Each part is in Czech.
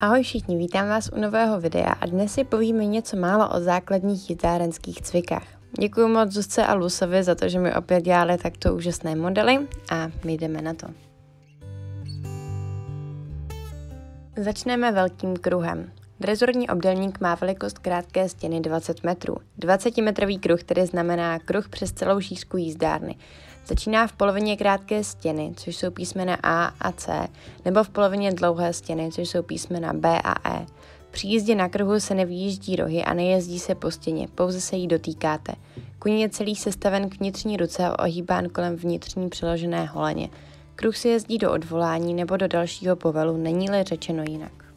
Ahoj všichni, vítám vás u nového videa a dnes si povíme něco málo o základních jízdárenských cvikách. Děkuji moc Zuzce a Lusovi za to, že mi opět dělali takto úžasné modely a my jdeme na to. Začneme velkým kruhem. Drezurní obdelník má velikost krátké stěny 20 metrů. 20-metrový kruh tedy znamená kruh přes celou šířku jízdárny. Začíná v polovině krátké stěny, což jsou písmena A a C, nebo v polovině dlouhé stěny, což jsou písmena B a E. Při jízdě na kruhu se nevyjíždí rohy a nejezdí se po stěně, pouze se jí dotýkáte. Kuň je celý sestaven k vnitřní ruce a ohýbán kolem vnitřní přiložené holeně. Kruh se jezdí do odvolání nebo do dalšího povelu, není-li řečeno jinak.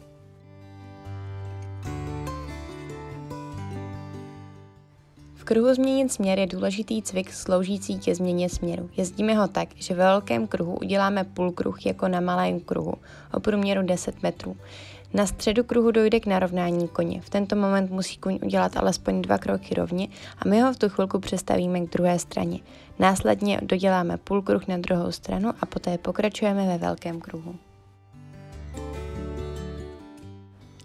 V kruhu změnit směr je důležitý cvik sloužící ke změně směru. Jezdíme ho tak, že ve velkém kruhu uděláme půlkruh jako na malém kruhu o průměru 10 metrů. Na středu kruhu dojde k narovnání koně. V tento moment musí kuň udělat alespoň dva kroky rovně a my ho v tu chvilku přestavíme k druhé straně. Následně doděláme půlkruh na druhou stranu a poté pokračujeme ve velkém kruhu.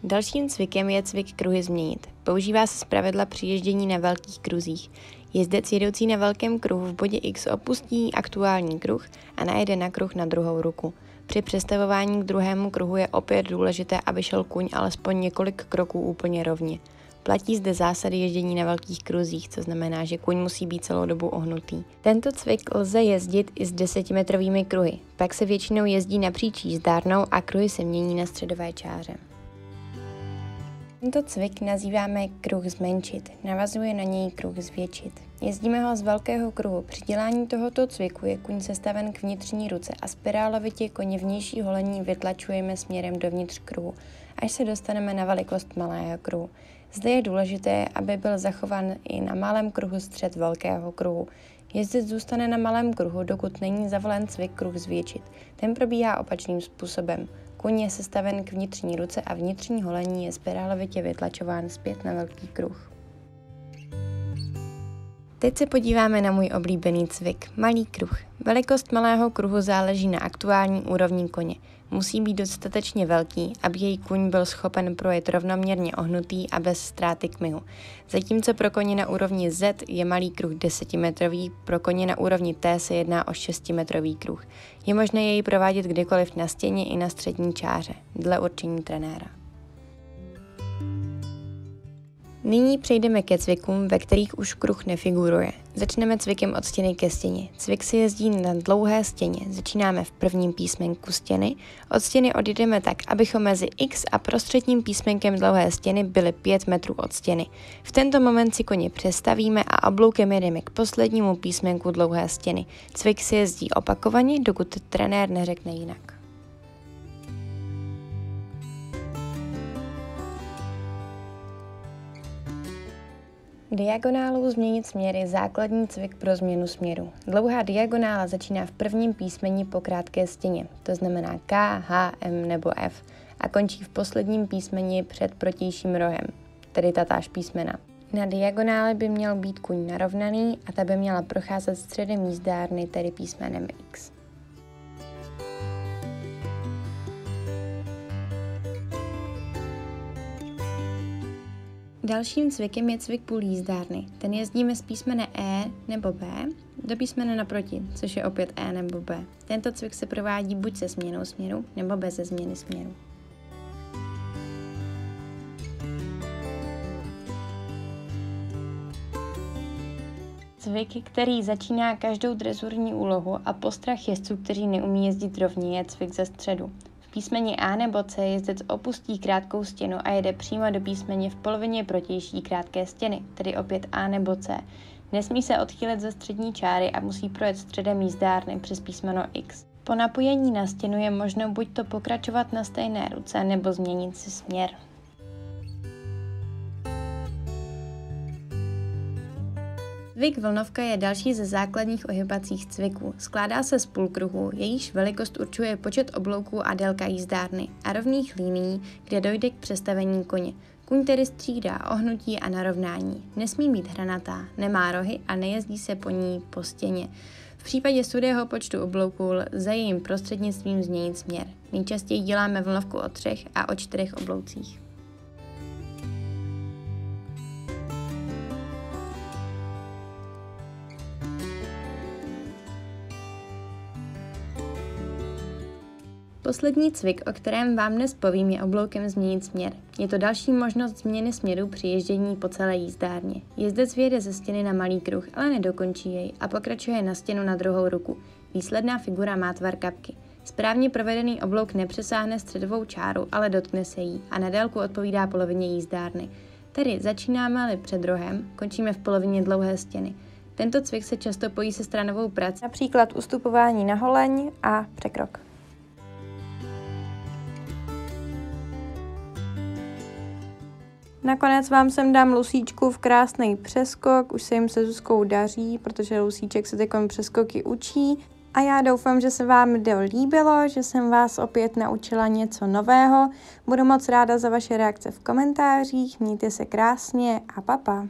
Dalším cvikem je cvik kruhy změnit. Používá se zpravidla při ježdění na velkých kruzích. Jezdec jedoucí na velkém kruhu v bodě X opustí aktuální kruh a najede na kruh na druhou ruku. Při přestavování k druhému kruhu je opět důležité, aby šel kuň alespoň několik kroků úplně rovně. Platí zde zásady ježdění na velkých kruzích, co znamená, že kuň musí být celou dobu ohnutý. Tento cvik lze jezdit i s desetimetrovými kruhy. Pak se většinou jezdí napříč jízdárnou a kruhy se mění na středové čáře. Tento cvik nazýváme kruh zmenšit, navazuje na něj kruh zvětšit. Jezdíme ho z velkého kruhu. Při dělání tohoto cviku je kuň sestaven k vnitřní ruce a spirálovitě koně vnější holení vytlačujeme směrem dovnitř kruhu, až se dostaneme na velikost malého kruhu. Zde je důležité, aby byl zachován i na malém kruhu střed velkého kruhu. Jezdec zůstane na malém kruhu, dokud není zavolen cvik kruh zvětšit. Ten probíhá opačným způsobem. Kuň je sestaven k vnitřní ruce a vnitřní holení je spirálovitě vytlačován zpět na velký kruh. Teď se podíváme na můj oblíbený cvik, malý kruh. Velikost malého kruhu záleží na aktuální úrovni koně. Musí být dostatečně velký, aby její kuň byl schopen projet rovnoměrně ohnutý a bez ztráty kmihu. Zatímco pro koně na úrovni Z je malý kruh 10-metrový, pro koně na úrovni T se jedná o 6-metrový kruh. Je možné jej provádět kdykoliv na stěně i na střední čáře, dle určení trenéra. Nyní přejdeme ke cvikům, ve kterých už kruh nefiguruje. Začneme cvikem od stěny ke stěně. Cvik se jezdí na dlouhé stěně. Začínáme v prvním písmenku stěny. Od stěny odjedeme tak, abychom mezi X a prostředním písmenkem dlouhé stěny byli 5 metrů od stěny. V tento moment si koně přestavíme a obloukem jedeme k poslednímu písmenku dlouhé stěny. Cvik se jezdí opakovaně, dokud trenér neřekne jinak. Diagonálou změnit směr je základní cvik pro změnu směru. Dlouhá diagonála začíná v prvním písmeni po krátké stěně, to znamená K, H, M nebo F, a končí v posledním písmeni před protějším rohem, tedy tatáž písmena. Na diagonále by měl být kuň narovnaný a ta by měla procházet středem jízdárny, tedy písmenem X. Dalším cvikem je cvik půl jízdárny. Ten jezdíme z písmene E nebo B do písmene naproti, což je opět E nebo B. Tento cvik se provádí buď se změnou směru, nebo bez změny směru. Cvik, který začíná každou drezurní úlohu a postrach jezdců, kteří neumí jezdit rovně, je cvik ze středu písmeni A nebo C jezdec opustí krátkou stěnu a jede přímo do písmeně v polovině protější krátké stěny, tedy opět A nebo C. Nesmí se odchýlit ze střední čáry a musí projet středem jízdárny přes písmeno X. Po napojení na stěnu je možno buď to pokračovat na stejné ruce nebo změnit si směr. Cvik vlnovka je další ze základních ohybacích cviků. Skládá se z půlkruhu, jejíž velikost určuje počet oblouků a délka jízdárny a rovných linií, kde dojde k přestavení koně. Kuň tedy střídá ohnutí a narovnání. Nesmí být hranatá, nemá rohy a nejezdí se po ní po stěně. V případě studieho počtu oblouků lze jim prostřednictvím změnit směr. Nejčastěji děláme vlnovku o třech a o čtyřech obloucích. Poslední cvik, o kterém vám dnes povím, je obloukem změnit směr. Je to další možnost změny směru při ježdění po celé jízdárně. Jezdec vyjede ze stěny na malý kruh, ale nedokončí jej a pokračuje na stěnu na druhou ruku. Výsledná figura má tvar kapky. Správně provedený oblouk nepřesáhne středovou čáru, ale dotkne se jí a na délku odpovídá polovině jízdárny. Tedy začínáme-li před rohem, končíme v polovině dlouhé stěny. Tento cvik se často pojí se stranovou prací, například ustupování na holeň a překrok. Nakonec vám sem dám Lusíčku v krásný přeskok, už se jim se Zuzkou daří, protože Lusíček se takové přeskoky učí. A já doufám, že se vám video líbilo, že jsem vás opět naučila něco nového. Budu moc ráda za vaše reakce v komentářích, mějte se krásně a papa.